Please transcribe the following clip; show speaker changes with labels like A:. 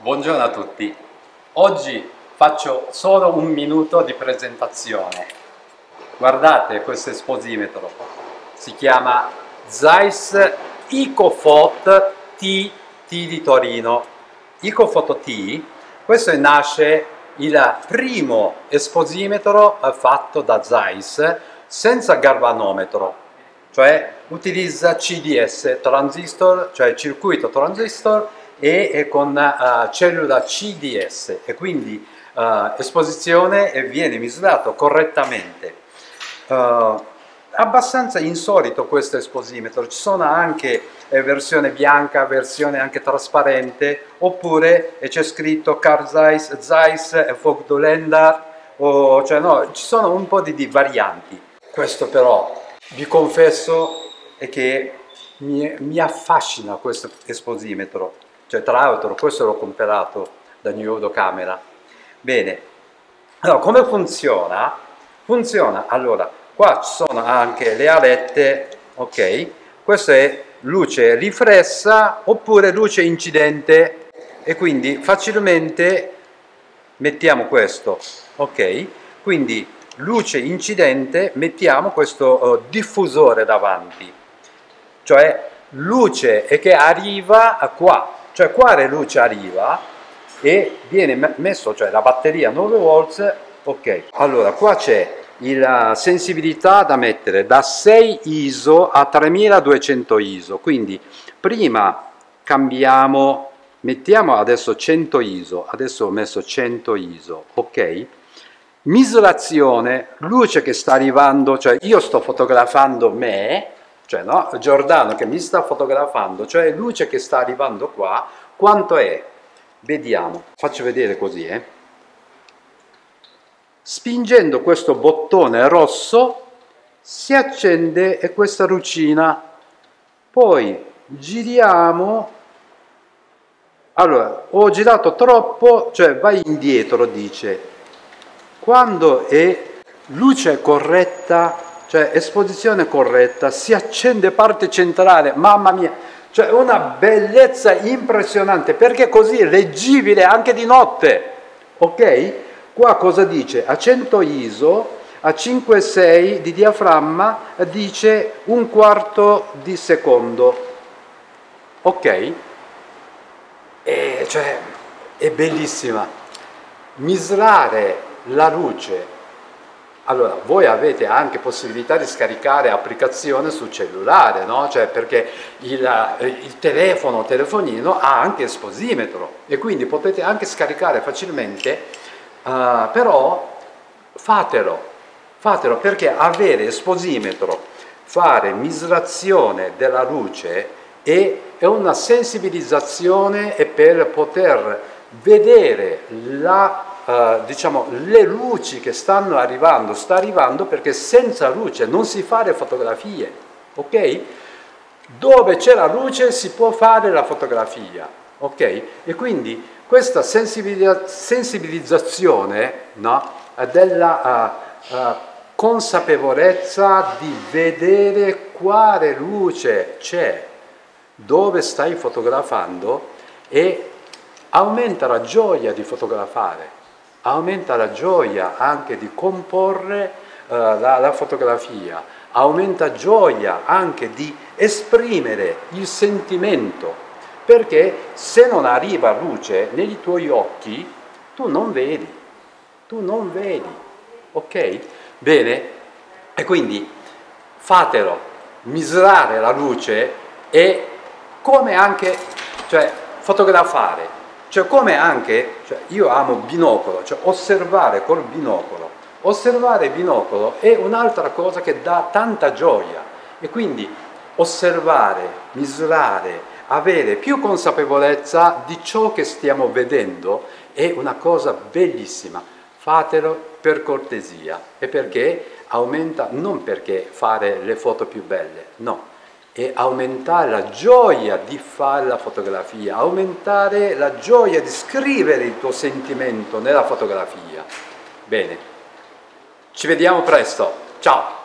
A: Buongiorno a tutti. Oggi faccio solo un minuto di presentazione. Guardate questo esposimetro. Si chiama Zeiss EcoFot T, T di Torino. EcoFot T, questo nasce il primo esposimetro fatto da Zeiss senza galvanometro cioè utilizza CDS, transistor, cioè circuito transistor e, con uh, cellula CDS e quindi uh, esposizione viene misurato correttamente. Uh, abbastanza insolito questo esposimetro, ci sono anche eh, versione bianca, versione anche trasparente, oppure c'è scritto Carl Zeiss, Zeiss Vogtländer, o, cioè no, ci sono un po' di, di varianti. Questo però vi confesso è che mi, mi affascina questo esposimetro, cioè tra l'altro questo l'ho comprato da New York Camera. Bene, allora come funziona? Funziona, allora, qua ci sono anche le alette, ok? Questa è luce riflessa oppure luce incidente e quindi facilmente mettiamo questo, ok? Quindi luce incidente mettiamo questo uh, diffusore davanti, cioè luce che arriva qua, cioè quale luce arriva e viene messo, cioè la batteria 9 volts, ok. Allora qua c'è la sensibilità da mettere da 6 ISO a 3200 ISO, quindi prima cambiamo, mettiamo adesso 100 ISO, adesso ho messo 100 ISO, ok? misurazione, luce che sta arrivando, cioè io sto fotografando me, cioè no, Giordano che mi sta fotografando, cioè luce che sta arrivando qua, quanto è? Vediamo, faccio vedere così, eh. Spingendo questo bottone rosso si accende questa lucina, poi giriamo, allora ho girato troppo, cioè vai indietro dice, quando è luce corretta, cioè esposizione corretta, si accende parte centrale, mamma mia, cioè una bellezza impressionante, perché così leggibile anche di notte, ok? Qua cosa dice? A 100 ISO, a 5,6 di diaframma, dice un quarto di secondo, ok? E cioè, è bellissima. Misurare la luce. Allora, voi avete anche possibilità di scaricare applicazione sul cellulare, no? Cioè perché il, eh, il telefono, telefonino ha anche esposimetro e quindi potete anche scaricare facilmente, uh, però fatelo, fatelo perché avere esposimetro, fare misurazione della luce è, è una sensibilizzazione per poter vedere la Uh, diciamo, le luci che stanno arrivando, sta arrivando perché senza luce non si fa le fotografie, ok? Dove c'è la luce si può fare la fotografia, ok? E quindi questa sensibilizzazione no, della uh, uh, consapevolezza di vedere quale luce c'è, dove stai fotografando e aumenta la gioia di fotografare aumenta la gioia anche di comporre uh, la, la fotografia, aumenta gioia anche di esprimere il sentimento, perché se non arriva luce nei tuoi occhi, tu non vedi, tu non vedi, ok? Bene? E quindi fatelo, misurare la luce e come anche, cioè fotografare, cioè come anche, cioè io amo binocolo, cioè osservare col binocolo. Osservare binocolo è un'altra cosa che dà tanta gioia e quindi osservare, misurare, avere più consapevolezza di ciò che stiamo vedendo è una cosa bellissima. Fatelo per cortesia e perché aumenta, non perché fare le foto più belle, no, e aumentare la gioia di fare la fotografia, aumentare la gioia di scrivere il tuo sentimento nella fotografia. Bene, ci vediamo presto, ciao!